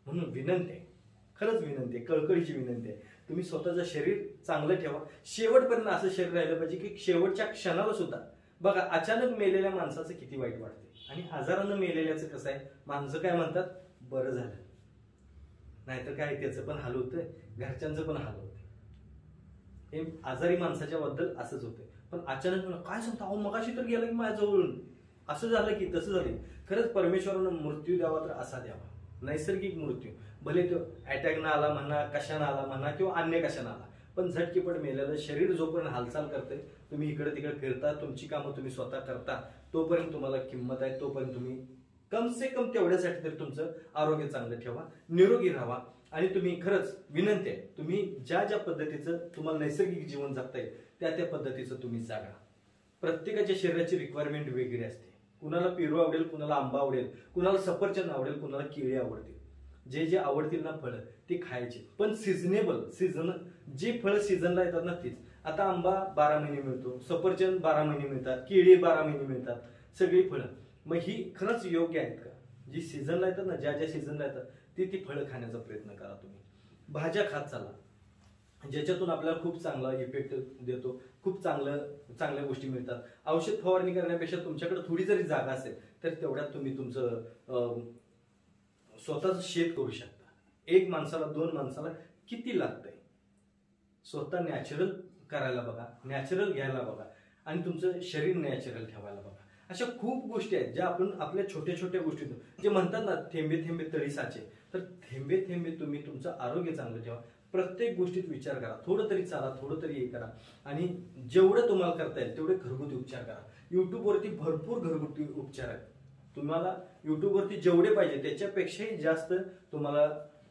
म्हणून विनंती आहे. खरंच विनंती आहे. कळकळीची विनंती आहे. तुम्ही स्वतःचं शरीर चांगलं ठेवा. शेवटपर्यंत असं शरीर राहिलं पाहिजे की शेवटच्या क्षणाला सुद्धा बघा अचानक मेलेल्या माणसाचं किती वाईट वाटते आणि आजारानं मेलेल्याचं कसं आहे? माणसं काय म्हणतात? बरं झालं. नाहीतर काय त्याचं पण हाल होतं घरच्यांचं पण हाल होतं हे आजारी माणसाच्या बद्दल असंच होतंय. पण अचानक मला काय सांगतो? अहो मगाशी तर गेलं की माझ्याजवळून. असं झालं की तसं झालं. खरंच परमेश्वरानं मृत्यू द्यावा तर असा द्यावा. नैसर्गिक मृत्यू. भले तो अटॅकनं आला म्हणा कशानं आला म्हणा किंवा अन्य कशानं आला. पण झटकीपट मेलेलं शरीर जोपर्यंत हालचाल करते तुम्ही इकडे तिकडे फिरता तुमची कामं तुम्ही स्वतः करता तोपर्यंत तुम्हाला किंमत आहे तोपर्यंत तुम्ही कम से कम तेवढ्यासाठी तरी तुमचं आरोग्य चांगलं ठेवा निरोगी राहा. आणि तुम्ही खरंच विनंती आहे तुम्ही ज्या ज्या पद्धतीचं तुम्हाला नैसर्गिक जीवन जगता येईल त्या त्या पद्धतीचं तुम्ही जागा. प्रत्येकाच्या शरीराची रिक्वायरमेंट वेगळी असते. कुणाला पेरू आवडेल कुणाला आंबा आवडेल कुणाला सफरचंद आवडेल कुणाला केळी आवडतील. जे जे आवडतील ना फळं ते खायचे. पण सिजनेबल सीझन जी फळं सीझनला येतात नक्कीच. आता आंबा बारा महिने मिळतो सफरचंद बारा महिने मिळतात केळी बारा महिने मिळतात सगळी फळं. मग ही खरंच योग्य आहेत का? जी सीझनला येतात ना ज्या ज्या सीझनला येतात ती ती फळं खाण्याचा प्रयत्न करा तुम्ही. भाज्या खात चाला. ज्याच्यातून आपल्याला खूप चांगला इफेक्ट देतो खूप चांगलं चांगल्या गोष्टी मिळतात. औषध फवारणी करण्यापेक्षा तुमच्याकडे थोडी जरी जागा असेल तर तेवढ्यात तुम्ही तुमचं स्वतःच शेत करू शकता. एक माणसाला दोन माणसाला किती लागतंय? स्वतः नॅचरल करायला बघा नॅचरल घ्यायला बघा आणि तुमचं शरीर नॅचरल ठेवायला बघा. अशा खूप गोष्टी आहेत ज्या आपण आपल्या छोट्या छोट्या गोष्टीतून जे म्हणतात ना थेंबे थेंबे तळी साचे. तर थेंबे थेंबे तुम्ही तुमचं आरोग्य चांगलं ठेवा. प्रत्येक गोष्टीत विचार करा. थोडं तरी चाला थोडं तरी हे करा. आणि जेवढं तुम्हाला करता येईल तेवढे घरगुती उपचार करा. युट्यूबवरती भरपूर घरगुती उपचार आहेत. तुम्हाला युट्यूबवरती जेवढे पाहिजे त्याच्यापेक्षाही जास्त तुम्हाला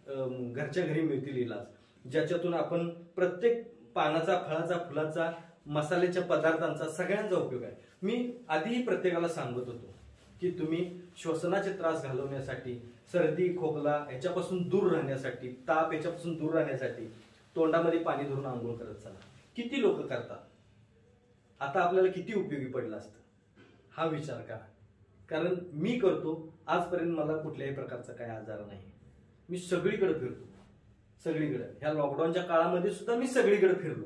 घरच्या घरी मिळतील इलाज. ज्याच्यातून आपण प्रत्येक पानाचा फळाचा फुलाचा मसाल्याच्या पदार्थांचा सगळ्यांचा उपयोग आहे. मी आधीही प्रत्येकाला सांगत होतो की तुम्ही श्वसनाचे त्रास घालवण्यासाठी सर्दी खोकला याच्यापासून दूर राहण्यासाठी ताप याच्यापासून दूर राहण्यासाठी तोंडामध्ये पाणी धरून आंघोळ करत चला. किती लोक करतात? आता आपल्याला किती उपयोगी पडलं असतं? हा विचार करा. कारण मी करतो आजपर्यंत मला कुठल्याही प्रकारचा काही आजार नाही. मी सगळीकडे फिरतो. सगळीकडे. ह्या लॉकडाऊनच्या काळामध्ये सुद्धा मी सगळीकडे फिरलो.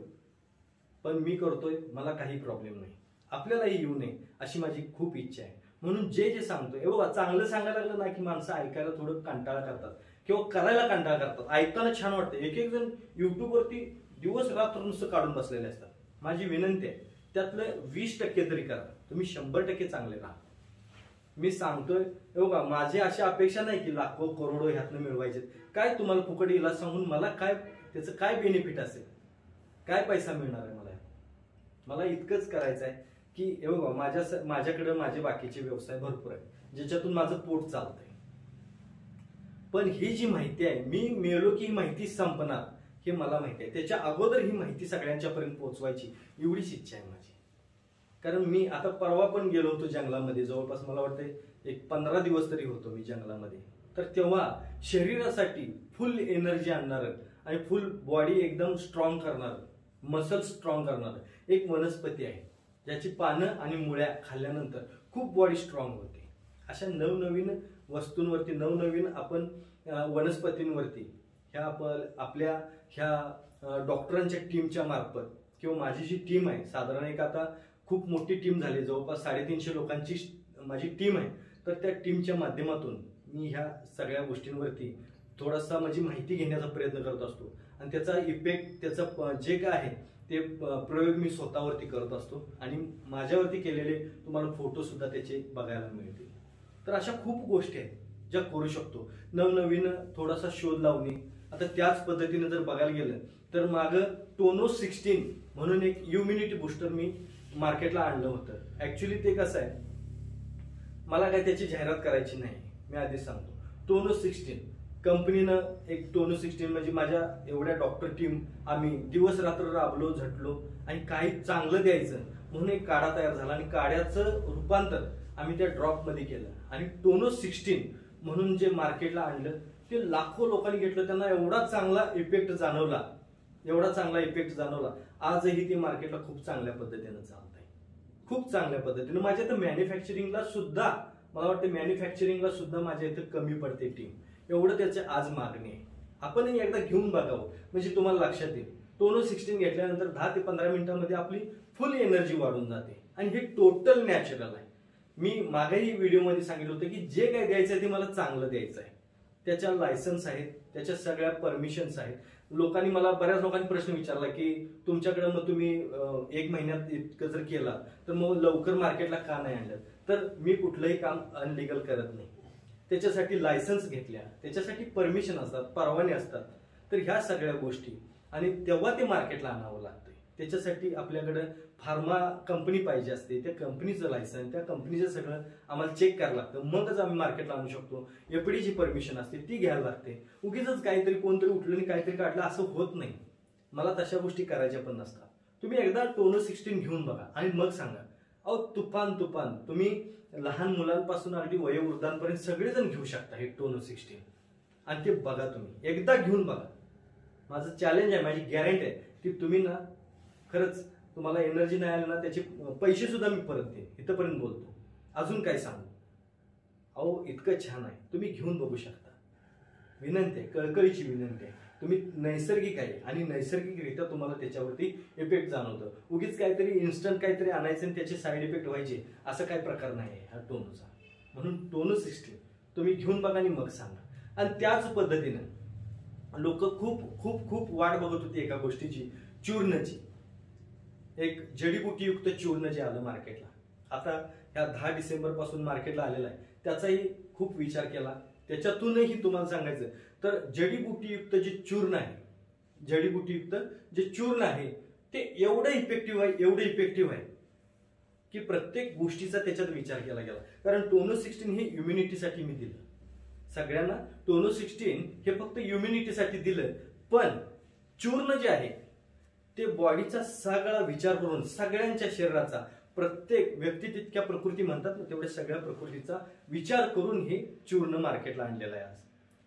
पण मी करतोय मला काही प्रॉब्लेम नाही. आपल्यालाही येऊ नये अशी माझी खूप इच्छा आहे. म्हणून जे जे सांगतोय बघा चांगलं सांगायला लागलं ना की माणसं ऐकायला थोडं कंटाळा करतात. किंवा करायला कंटाळा करतात. ऐकताना छान वाटतं. एक एक जण युट्यूबवरती दिवस रात्र नुसतं काढून बसलेले असतात. माझी विनंती आहे त्यातलं वीस टक्के तरी करा. तुम्ही शंभर टक्के चांगले राहा. मी सांगतोय हे बघा माझी अशी अपेक्षा नाही की लाखो करोडो ह्यातनं मिळवायचे काय तुम्हाला फुकट इलाज सांगून मला काय त्याचं काय बेनिफिट असेल? काय पैसा मिळणार आहे मला? मला इतकंच करायचं आहे की हे बघा माझ्या माझ्याकडे माझे बाकीचे व्यवसाय भरपूर आहेत ज्याच्यातून माझं पोट चालतंय. पण ही जी माहिती आहे मी मिळलो की ही माहिती संपणार हे मला माहिती आहे. त्याच्या अगोदर ही माहिती सगळ्यांच्या पर्यंत पोहोचवायची एवढीच इच्छा आहे मला. कारण मी आता परवा पण गेलो होतो जंगलामध्ये. जवळपास मला वाटतं एक पंधरा दिवस तरी होतो मी जंगलामध्ये. तर तेव्हा शरीरासाठी फुल एनर्जी आणणार आणि फुल बॉडी एकदम स्ट्रॉंग करणार मसल स्ट्रॉंग करणार एक वनस्पती आहे. ज्याची पानं आणि मुळ्या खाल्ल्यानंतर खूप बॉडी स्ट्रॉंग होते. अशा नवनवीन वस्तूंवरती नवनवीन आपण वनस्पतींवरती ह्या आपण आपल्या ह्या डॉक्टरांच्या टीमच्या मार्फत किंवा माझी जी टीम आहे साधारण एक आता खूप मोठी टीम झाली. जवळपास साडेतीनशे लोकांची माझी टीम आहे. तर त्या टीमच्या माध्यमातून मी ह्या सगळ्या गोष्टींवरती थोडासा माझी माहिती घेण्याचा प्रयत्न करत असतो. आणि त्याचा इफेक्ट त्याचा प- जे काय आहे ते प्रयोग मी स्वतःवरती करत असतो. आणि माझ्यावरती केलेले तुम्हाला फोटोसुद्धा त्याचे बघायला मिळतील. तर अशा खूप गोष्टी आहेत ज्या करू शकतो. नवनवीन थोडासा शोध लावणे. आता त्याच पद्धतीने जर बघायला गेलं तर मागं टोनो सिक्स्टीन म्हणून एक इम्युनिटी बूस्टर मी मार्केटला आणलं होतं. ऍक्च्युली ते कसं आहे मला काय त्याची जाहिरात करायची नाही. मी आधीच सांगतो. टोनो सिक्स्टीन कंपनीनं एक टोनो सिक्स्टीन म्हणजे माझ्या एवढ्या डॉक्टर टीम आम्ही दिवस रात्र राबलो झटलो आणि काही चांगलं द्यायचं म्हणून एक काढा तयार झाला आणि काढ्याचं रूपांतर आम्ही त्या ड्रॉपमध्ये केलं. आणि टोनो सिक्स्टीन म्हणून जे मार्केटला आणलं ते लाखो लोकांनी घेतलं. त्यांना एवढा चांगला इफेक्ट जाणवला. एवढा चांगला इफेक्ट जाणवला. आजही ते मार्केटला खूप चांगल्या पद्धतीनं चालत आहे खूप चांगल्या पद्धतीनं. माझ्या इथं मॅन्युफॅक्चरिंगला सुद्धा मला वाटतं मॅन्युफॅक्चरिंगला सुद्धा माझ्या इथं कमी पडते टीम एवढं त्याची आज मागणी आहे. आपणही एकदा घेऊन बघावं. म्हणजे तुम्हाला लक्षात येईल. टोनो सिक्स्टीन घेतल्यानंतर दहा ते पंधरा मिनिटांमध्ये आपली फुल एनर्जी वाढून जाते. आणि हे टोटल नॅचरल आहे. मी मागेही व्हिडिओमध्ये सांगितलं होतं की जे काय द्यायचं आहे ते मला चांगलं द्यायचं आहे त्याच्या लायसन्स आहेत त्याच्या सगळ्या परमिशन्स आहेत. लोकांनी मला बऱ्याच लोकांनी प्रश्न विचारला की तुमच्याकडे मग तुम्ही एक महिन्यात इतकं जर केला तर मग लवकर मार्केटला का नाही आणलं? तर मी कुठलंही काम अनलिगल करत नाही. त्याच्यासाठी लायसन्स घेतल्या त्याच्यासाठी परमिशन असतात परवाने असतात. तर ह्या सगळ्या गोष्टी. आणि तेव्हा ते मार्केटला आणावं लागतं त्याच्यासाठी आपल्याकडं फार्मा कंपनी पाहिजे असते त्या कंपनीचं लायसन त्या कंपनीचं सगळं आम्हाला चेक करायला लागतं. मगच आम्ही मार्केटला आणू शकतो. एफडीची परमिशन असते ती घ्यायला लागते. उगीच काहीतरी कोणतरी उठलं आणि काहीतरी काढलं असं होत नाही. मला तशा गोष्टी करायच्या पण नसतात. तुम्ही एकदा टोनो सिक्स्टीन घेऊन बघा आणि मग सांगा. अहो तुफान तुफान. तुम्ही लहान मुलांपासून अगदी वयोवृद्धांपर्यंत सगळेजण घेऊ शकता हे टोनो सिक्स्टीन. आणि ते बघा तुम्ही. एकदा घेऊन बघा. माझं चॅलेंज आहे माझी गॅरंटी आहे की तुम्ही ना खरंच तुम्हाला एनर्जी नाही आली ना त्याचे पैसे सुद्धा मी परत देईन. इथंपर्यंत बोलतो. अजून काय सांगू? अहो इतकं छान आहे. तुम्ही घेऊन बघू शकता. विनंती आहे कळकळीची विनंती आहे. तुम्ही नैसर्गिक आहे आणि नैसर्गिकरित्या तुम्हाला त्याच्यावरती इफेक्ट जाणवतं. उगीच काहीतरी इन्स्टंट काहीतरी आणायचं आणि त्याचे साईड इफेक्ट व्हायचे असं काही प्रकार नाही आहे हा टोनूचा. म्हणून टोनो सिस्टीम तुम्ही घेऊन बघा आणि मग सांगा. आणि त्याच पद्धतीनं लोक खूप खूप खूप वाट बघत होती एका गोष्टीची चूर्णची. एक जडीबुटीयुक्त चूर्ण जे आलं मार्केटला आता ह्या दहा डिसेंबरपासून मार्केटला आलेला आहे. त्याचाही खूप विचार केला. त्याच्यातूनही तुम्हाला सांगायचं तर जडीबुटीयुक्त जे चूर्ण आहे जडीबुटीयुक्त जे चूर्ण आहे ते एवढं इफेक्टिव्ह आहे एवढं इफेक्टिव्ह आहे की प्रत्येक गोष्टीचा त्याच्यात विचार केला गेला. कारण टोनो सिक्स्टीन हे इम्युनिटीसाठी मी दिलं. सगळ्यांना टोनो सिक्स्टीन हे फक्त इम्युनिटीसाठी दिलं. पण चूर्ण जे आहे ते बॉडीचा सगळा विचार करून सगळ्यांच्या शरीराचा प्रत्येक व्यक्ती तितक्या प्रकृती म्हणतात ना तेवढ्या सगळ्या प्रकृतीचा विचार करून हे चूर्ण मार्केटला आणलेलं आहे आज.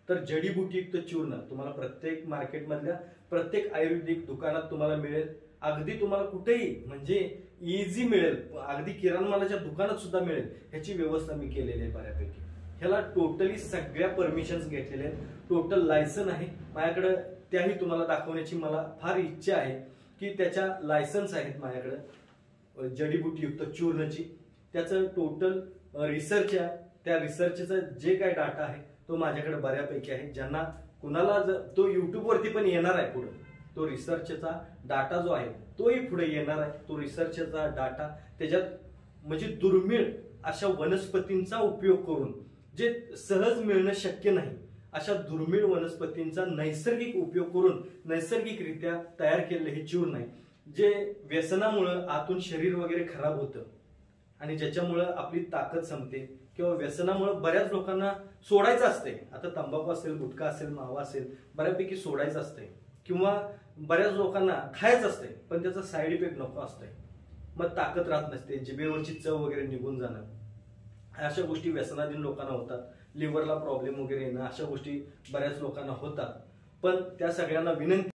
तर जडीबुटीयुक्त चूर्ण. तुम्हाला प्रत्येक मार्केटमधल्या प्रत्येक आयुर्वेदिक दुकानात तुम्हाला मिळेल. अगदी तुम्हाला कुठेही म्हणजे इझी मिळेल. अगदी किराणा मालाच्या दुकानात सुद्धा मिळेल. ह्याची व्यवस्था मी केलेली आहे बऱ्यापैकी. ह्याला टोटली सगळ्या परमिशन्स घेतलेल्या आहेत. टोटल लायसन आहे. माझ्याकडं त्याही तुम्हाला दाखवण्याची मला फार इच्छा आहे. की त्याच्या लायसन्स आहेत माझ्याकडे जडीबुटीयुक्त चूर्णची. त्याचं टोटल रिसर्च आहे. त्या रिसर्चचा जे काय डाटा आहे तो माझ्याकडे बऱ्यापैकी आहे. ज्यांना कुणाला जर तो युट्यूबवरती पण येणार आहे पुढे. तो रिसर्चचा डाटा जो आहे तोही पुढे येणार आहे. तो रिसर्चचा डाटा त्याच्यात म्हणजे दुर्मिळ अशा वनस्पतींचा उपयोग करून जे सहज मिळणं शक्य नाही. अशा दुर्मिळ वनस्पतींचा नैसर्गिक उपयोग करून नैसर्गिकरित्या तयार केलेलं हे चूर्ण आहे जे व्यसनामुळं आतून शरीर वगैरे खराब होतं आणि ज्याच्यामुळं आपली ताकद संपते किंवा व्यसनामुळं बऱ्याच लोकांना सोडायचं असते आता तंबाखू असेल गुटखा असेल मावा असेल बऱ्यापैकी सोडायचं असते किंवा बऱ्याच लोकांना खायचं असते पण त्याचा साईड इफेक्ट नको असतंय. मग ताकद राहत नसते जिभेवरची चव वगैरे निघून जाणं. अशा गोष्टी व्यसनाधीन लोकांना होतात. लिव्हरला प्रॉब्लेम वगैरे येणं अशा गोष्टी बऱ्याच लोकांना होतात. पण त्या सगळ्यांना विनंती